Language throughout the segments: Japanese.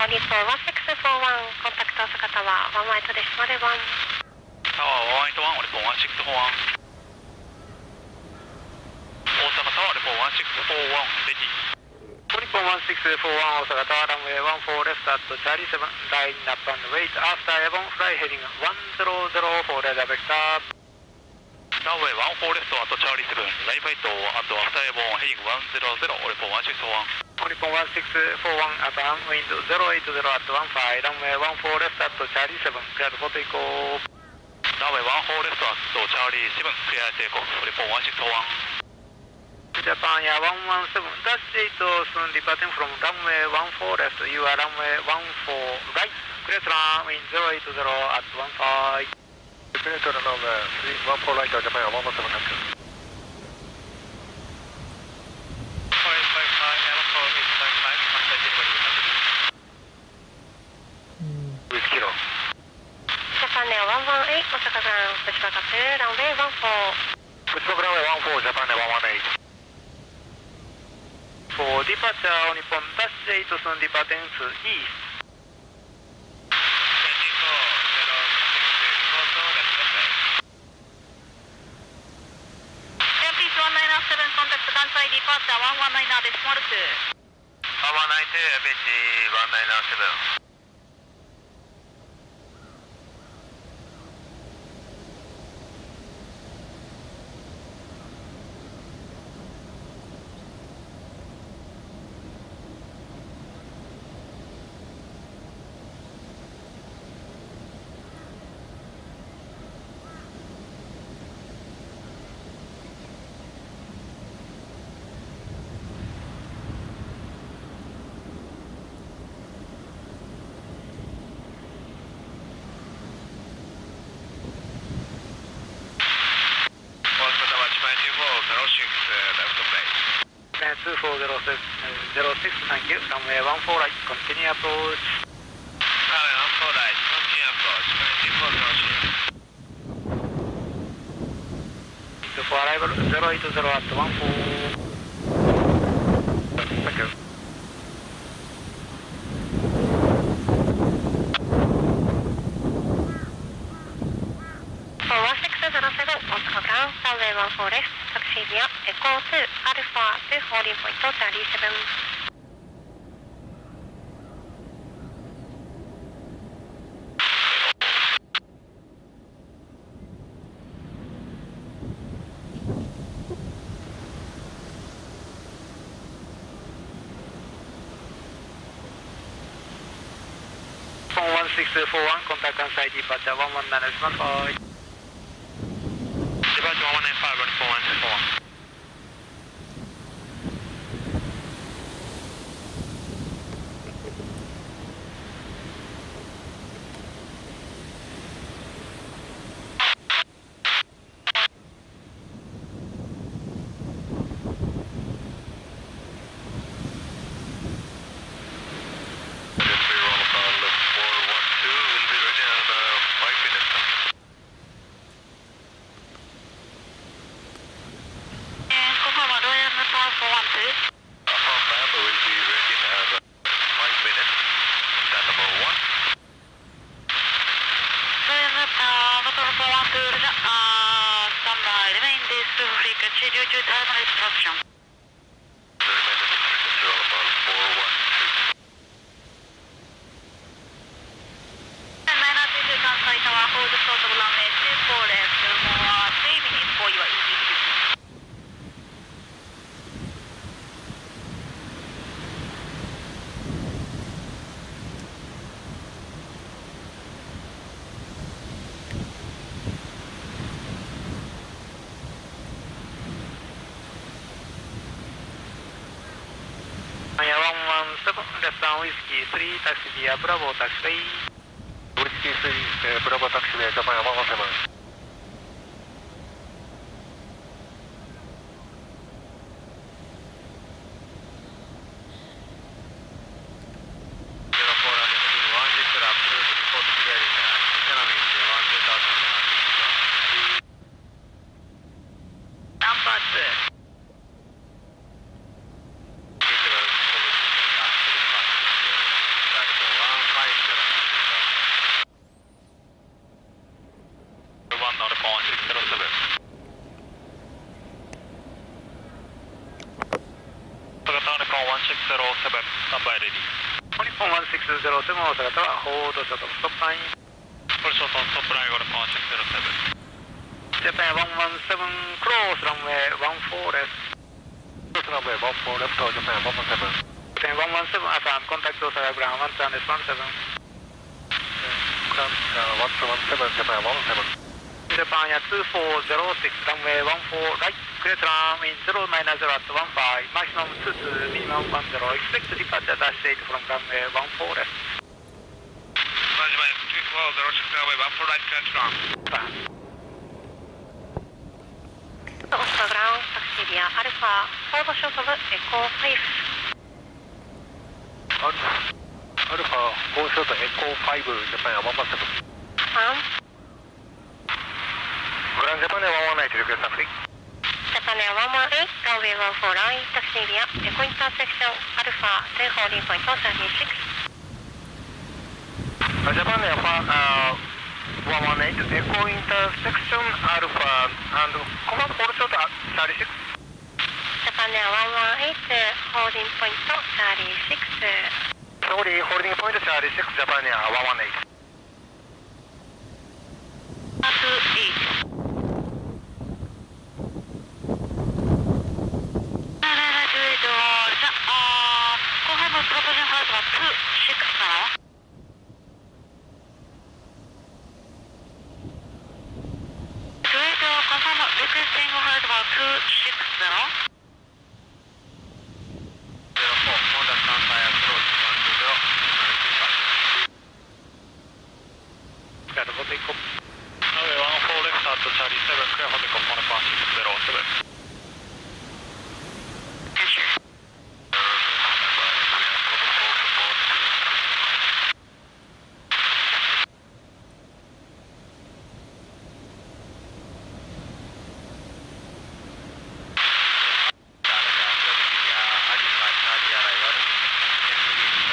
日本1641コンタクト大阪タワーワンワイトですまでワンタワーワン。ワイトワンオリポン1641大阪タワーレポン1641レディオリポン1641大阪タワーランウェイ14レフトアットチャーリー7ラインナップウェイト。アフターエボンフライヘディング1004レダーベクターランウェイ14レフトアットチャーリー7ラインファイトアットアフターエボンヘディング100オリポン。1641オリポン1641アトランウィンド080アット15ランウェイ14レフトアットチャーリー7クリアルフォート以降ランウェイ14レフトアットチャーリー7クリアテイクオフオリポン1641 Japan Air 117 dash 8 soon departing from runway 14 left. You are runway 14 right. Clear to runway 080 at 15. Clear to runway 14 right, Japan Air 117 taxi. ジャパンエア118大阪間プッシュバックアップランウェイ14 Push back runway 14, Japan Air 118. For departure on Nippon dash 8 soon departing to east. Airpiece 197 contact Kansai departure 119 decimal 2 192 pitch 197 2406, thank you. Runway 14 right, continue approach. For arrival 080 at 14. Thank you. For 1607大阪間ランウェイ14ですタクシービアエコー2アルファ2ホーリーポイントチャーリー7 1641, contact Kansai departure 119 decimal 5. Departure 3, Whiskey 3, taxi via Bravo, taxiway. Whiskey 3, Bravo, Taxi taxiway, Japan, 117. コンタクト大阪グランワンタンです17クラン117ジャパン17ジャパンや2406ランウェイ14ライトクレートランウィン090 at 15マキシマム22ミニマム10 expect departure dash 8 from ランウェイ14レスマジマイ2406ランウェイ14ライトクレートランオストグラウンタクシービアアルファフォードショートブエコー5アルアルファゴーショートエコー5ジャパン117 3グランジャパンで119リクエストフリージャパネ118ランウェイ14ラインタクシービアエコインターセクションアルファ2ホーリンポイント36ジャパンでは118エコーインターセクションアルファ and コマホールショート36ジャパネ118ホーリンポイント36 Sorry, holding point 36 Japan には118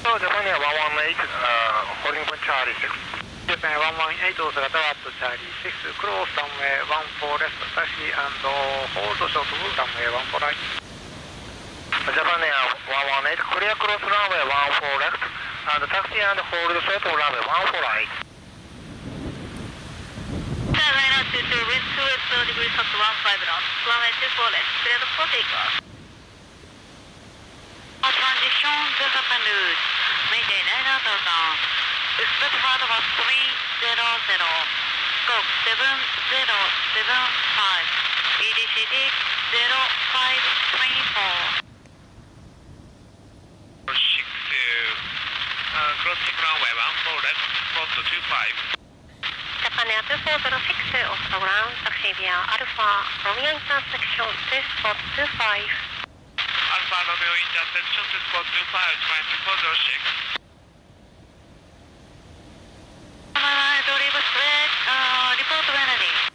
そうジャパンには118、uh, ホールディングポイントチャーリー6ジャパン118大阪とはチャーリー6クロースランウェイ14レストタクシーホールドショートブランウェイ14ライト。ジャパンには118クリアクロスランウェイ14レフト。and タクシーホールドショートランウェイ14ライト Wind 2 degrees up to 15 knots, runway 24 left, clear for takeoff. Transition Delta Pandus, maintain 9000. Expect hard about 300, scope 7075, EDCD 0534. 6 uh, crossing runway 14 left, spot 25ジャパネア2406オストグラウンタクシービアアルファロミアインターセクション2スポット25 Alpha Romeo intersection to spot 25, 2406 Alright, leave us red, uh, report when ready.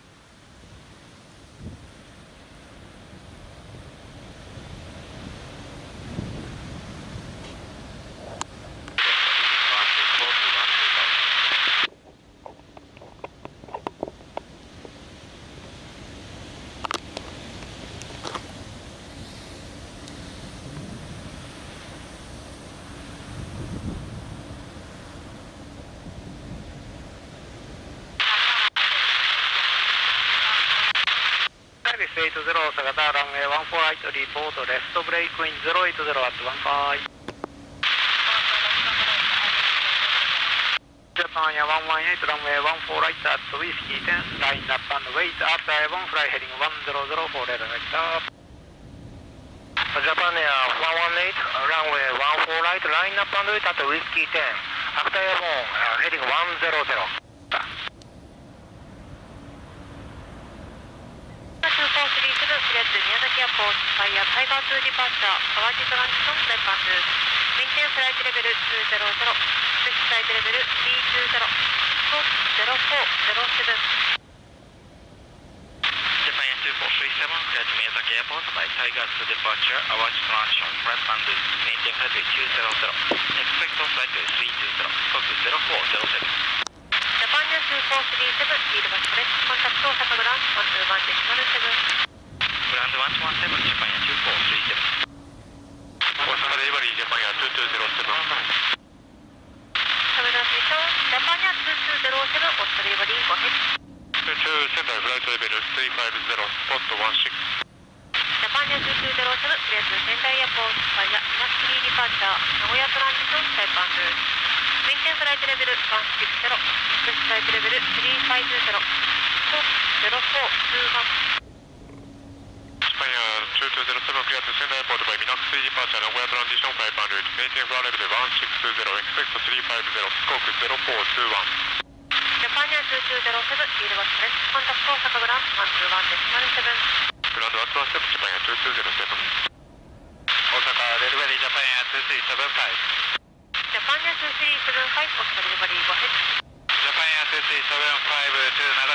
サービス80大阪とランウェイ14ライトリポートレフトブレイクイン080 at 15ジャパンや118ランウェイ14ライト at ウィスキー10ラインナップウェイトアップエボンフライヘディング1004レーダーライトジャパンには118ランウェイ14ライトラインナップウェイトあとウィスキー10アフターエアボンヘディング100ファイヤータイガー2ディパーチャー川地トランジションフライパンルメインテンフライトレベル200スペシフライトレベル B20 0407 Japan Air 2437, clear to Miyazaki Airport by Tiger to departure, Awaji transition, flight bound maintain flight rate 200, expect on flight rate 320, scope 0407. ジャパンニュース437フィードバックですコンタクト大阪グラン121デシマルセブン Ground 117, Japan Air 2437. 大阪デリバリージャパンや2207サブダスミッションジャパンニュース2207オストリバリー5ヘッ to 仙台フライトレベル350スポット16ジャパンニュース2207クレート仙台エアポートファイヤーミナスキリーディパーチャー名古屋トランジションタイプアンドルメインテンフライトレベル160スペシフライトレベル3520コース0421ジャパンや2207クリアと仙台エアポートバイミナックスディパーチャー名古屋トランジションフライパンルートメインテンフライレベル1620エクスペクト350スコーク0421ジャパンニュース2207フィードバックですコンタクト大阪グラン121デシマルセブン。グランドアトランセブジャパンや2207大阪デリバリージャパンエア2375ジャパンニュース375オストリバリー5ヘッジャパンエア2375 to 長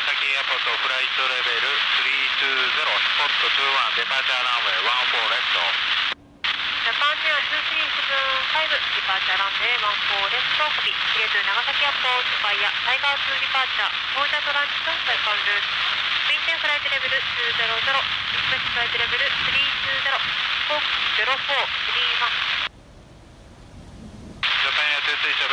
崎エアポートフライトレベル320スポット21デパーチャーランウェイ14レフトジャパンニュース375ディパーチャーランウェイ14レフトコピーキレート長崎アポートファイヤータイガー2ディパーチャーソージャートランジションサイパンルートメインテンフライトレベル200スペシフライトレベル320コーク0431ジャパン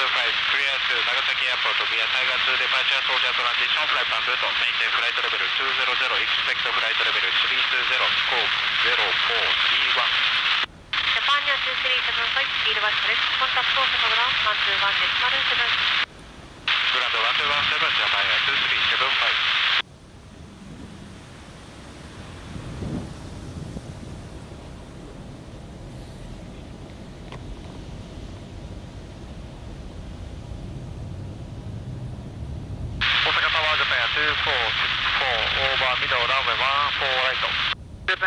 05クリア to 長崎エアポートビアタイガー2デパーチャーソージャートランジションフライパンルートメインテンフライトレベル200エクスペクトフライトレベル320スコープ0431ジャパンニュース375フィードバックですコンタクト大阪グラン121デシマルセブングランド1217ジャパンエア2375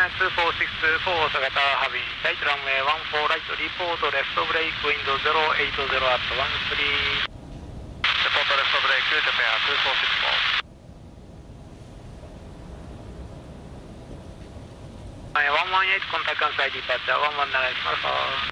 94624ハビライトランウェイ14ライト、リポート、レストブレイク、ウィンドウ080、アット13。ワンワン8コンタクトサイディパッチャー117します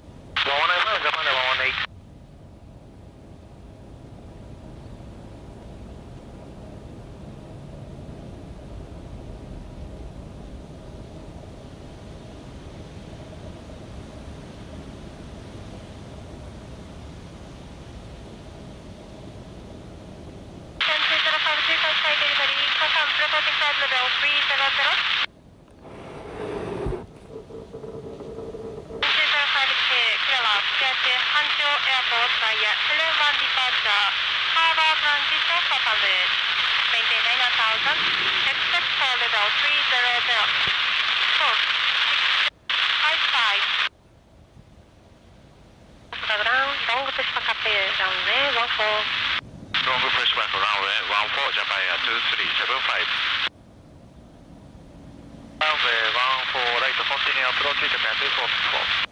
2375. Runway 14 right, approach, Japan 244.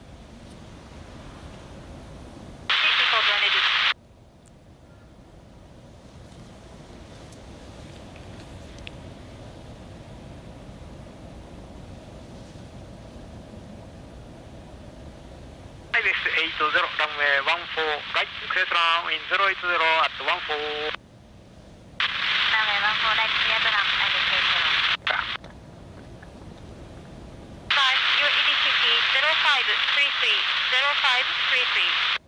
0533, 0533.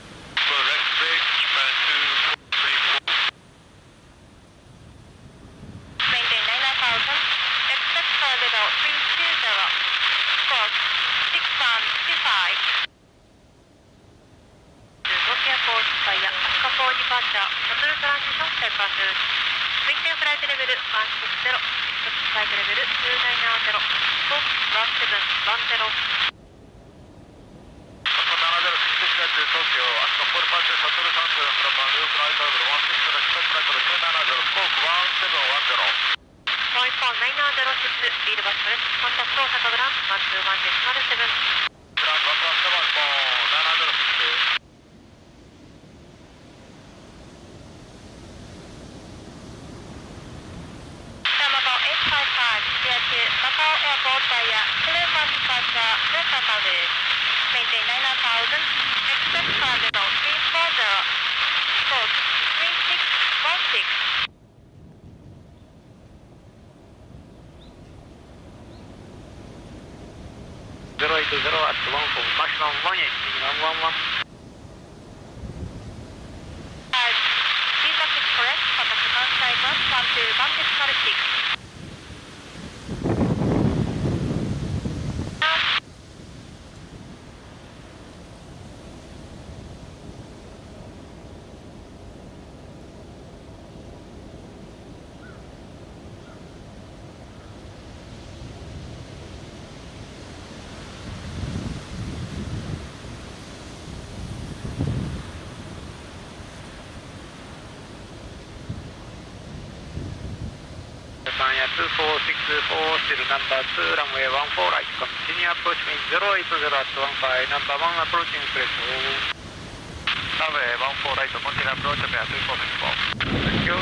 9706、リードバスです。コンタクト大阪ブランマツーワンデシマルセブン。Ground 117.706. Yamato 855, clear to Macau Airport via Cleveland departure, Delta Service. Maintain 9000, expect car level 340, code 3616. 080 at 14, maximum 18111. Five, feedback is correct, contact outside バンテスれていく。080815, number 1 approaching threshold. Tower 148, continue approach, appear 2464. Thank you.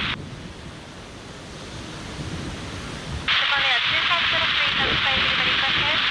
Somalia 2503, notify delivery request.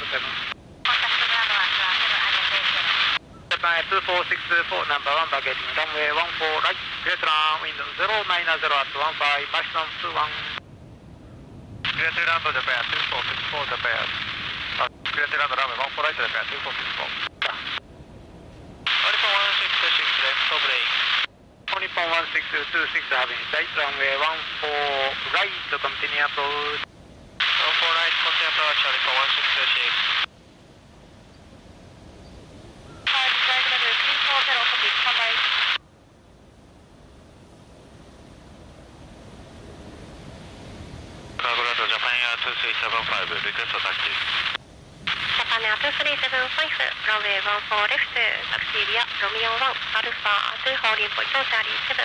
7. コンタクトグラウンドはツアーセブンアイデンティブ Japan Air 2464, number 1 baggage runway 14 right, clear run wind 090 at 15, maximum 21. Clear to land, Japan 2464, Japan. Uh, Clear to land, runway 14 right, Japan 2464. 162, 26 having right runway 14 right to continue approach. 14 right, continue approach, Charlie 1626. 通報林ポイント37。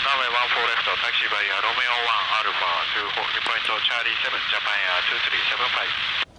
ナウェイ14レフト、タクシーバイヤーロメオ1アルファ通報、リポイントチャーリー7、ジャパンエア23755。